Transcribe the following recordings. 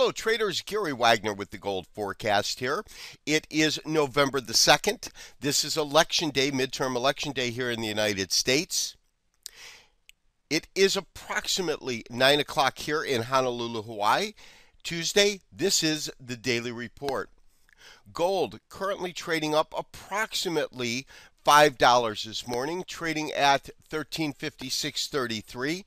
Hello, traders. Gary Wagner with the gold forecast here. It is November the 2nd. This is election day, midterm election day here in the United States. It is approximately 9 o'clock here in Honolulu, Hawaii. Tuesday, this is the daily report. Gold currently trading up approximately $5 this morning, trading at 1356.33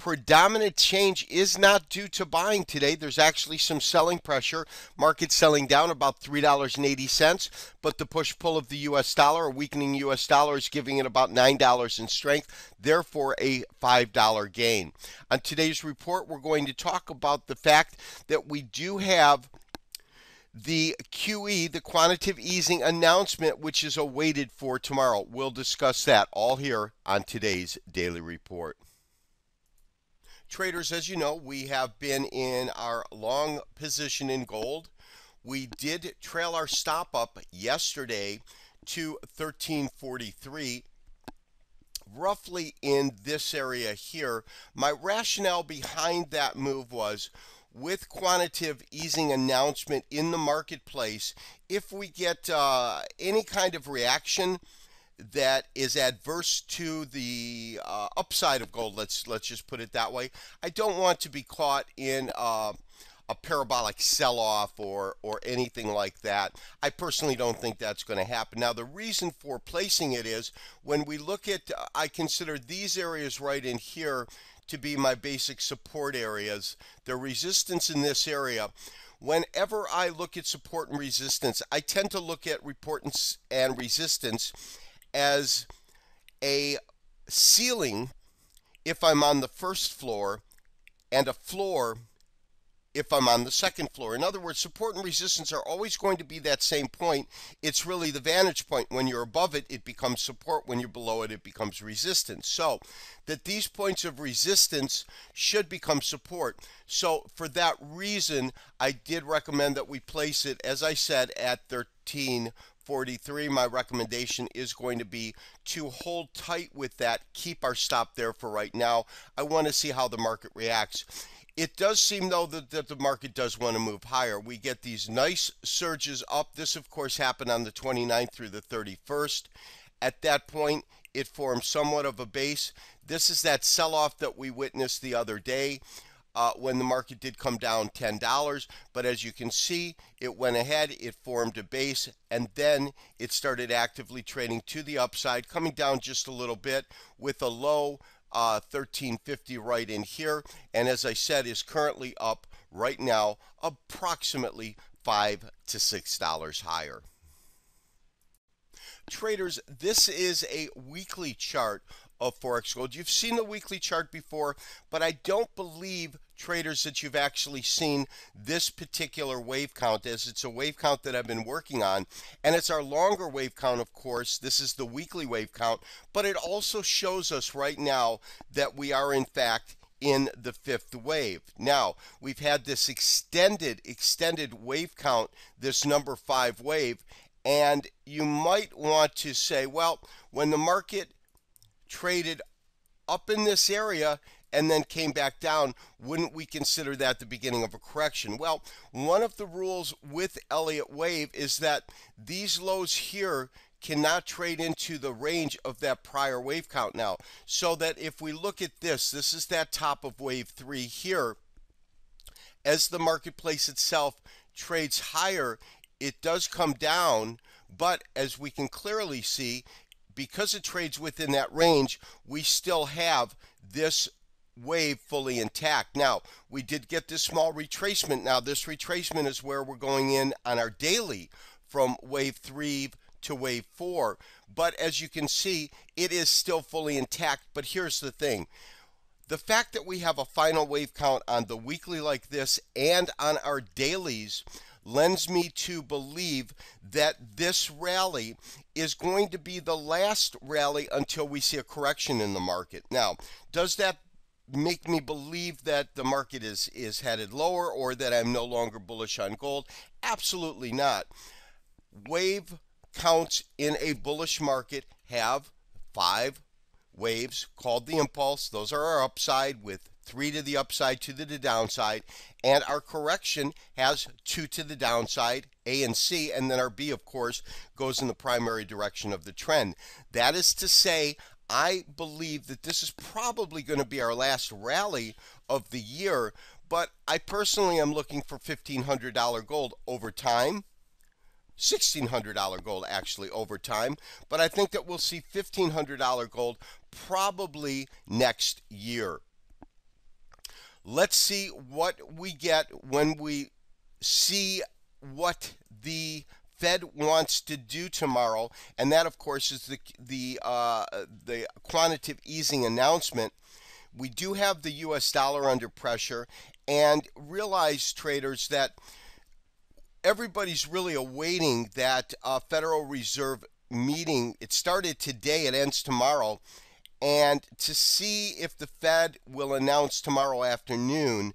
predominant change is not due to buying today. There's actually some selling pressure. Market selling down about $3.80, but the push pull of the US dollar, a weakening US dollar, is giving it about $9 in strength, therefore a $5 gain. On today's report, we're going to talk about the fact that we do have the QE, the quantitative easing announcement, which is awaited for tomorrow. We'll discuss that all here on today's daily report. Traders, as you know, we have been in our long position in gold. We did trail our stop up yesterday to 1343 roughly in this area here. My rationale behind that move was with quantitative easing announcement in the marketplace, if we get uh, any kind of reaction that is adverse to the uh, upside of gold. Let's let's just put it that way. I don't want to be caught in uh, a parabolic sell-off or or anything like that. I personally don't think that's going to happen. Now the reason for placing it is when we look at I consider these areas right in here to be my basic support areas. The resistance in this area whenever I look at support and resistance, I tend to look at report and resistance as a ceiling if I'm on the first floor and a floor if I'm on the second floor. In other words, support and resistance are always going to be that same point. It's really the vantage point. When you're above it, it becomes support. When you're below it, it becomes resistance. So that these points of resistance should become support. So for that reason, I did recommend that we place it, as I said, at 13 43, my recommendation is going to be to hold tight with that, keep our stop there for right now. I want to see how the market reacts. It does seem, though, that, that, the market does want to move higher. We get these nice surges up. This, of course, happened on the 29th through the 31st. At that point, it formed somewhat of a base. This is that sell off that we witnessed the other day uh, when the market did come down $10. But as you can see, it went ahead, it formed a base, and then it started actively trading to the upside, coming down just a little bit with a low uh, 1350 right in here. And as I said, is currently up right now approximately 5 to $6 higher. Traders, this is a weekly chart of Forex Gold. You've seen the weekly chart before, but I don't believe traders that you've actually seen this particular wave count as it's a wave count that I've been working on and it's our longer wave count of course this is the weekly wave count but it also shows us right now that we are in fact in the fifth wave. Now, we've had this extended extended wave count, this number 5 wave, and you might want to say, well, when the market traded up in this area and then came back down, wouldn't we consider that the beginning of a correction? Well, one of the rules with Elliott Wave is that these lows here cannot trade into the range of that prior wave count now. So that if we look at this, this is that top of wave three here. As the marketplace itself trades higher, it does come down, but as we can clearly see, because it trades within that range, we still have this wave fully intact. Now, we did get this small retracement. Now, this retracement is where we're going in on our daily from wave 3 to wave 4. But as you can see, it is still fully intact. But here's the thing. The fact that we have a final wave count on the weekly like this and on our dailies lends me to believe that this rally is going to be the last rally until we see a correction in the market. Now, does that make me believe that the market is is headed lower or that I'm no longer bullish on gold? Absolutely not. Wave counts in a bullish market have five waves called the impulse. Those are our upside with three to the upside, two to the downside, and our correction has two to the downside, A and C, and then our B, of course, goes in the primary direction of the trend. That is to say, I believe that this is probably going to be our last rally of the year, but I personally am looking for $1,500 gold over time. $1,600 gold actually over time, but I think that we'll see $1,500 gold probably next year. Let's see what we get when we see what the Fed wants to do tomorrow, and that, of course, is the the uh, the quantitative easing announcement. We do have the U.S. dollar under pressure, and realize traders that everybody's really awaiting that uh, Federal Reserve meeting. It started today, it ends tomorrow. And to see if the Fed will announce tomorrow afternoon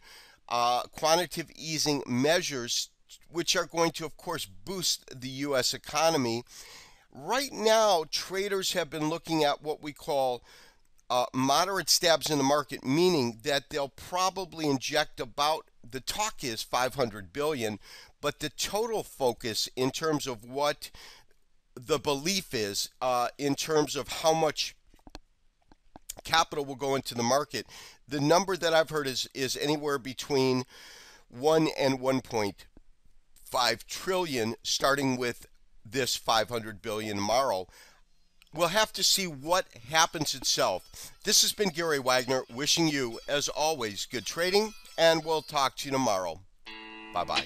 uh, quantitative easing measures, which are going to, of course, boost the U.S. economy. Right now, traders have been looking at what we call uh, moderate stabs in the market, meaning that they'll probably inject about the talk is 500 billion, but the total focus in terms of what the belief is, uh, in terms of how much capital will go into the market, the number that I've heard is is anywhere between one and 1.5 trillion, starting with this 500 billion tomorrow we'll have to see what happens itself. This has been Gary Wagner wishing you, as always, good trading, and we'll talk to you tomorrow. Bye bye.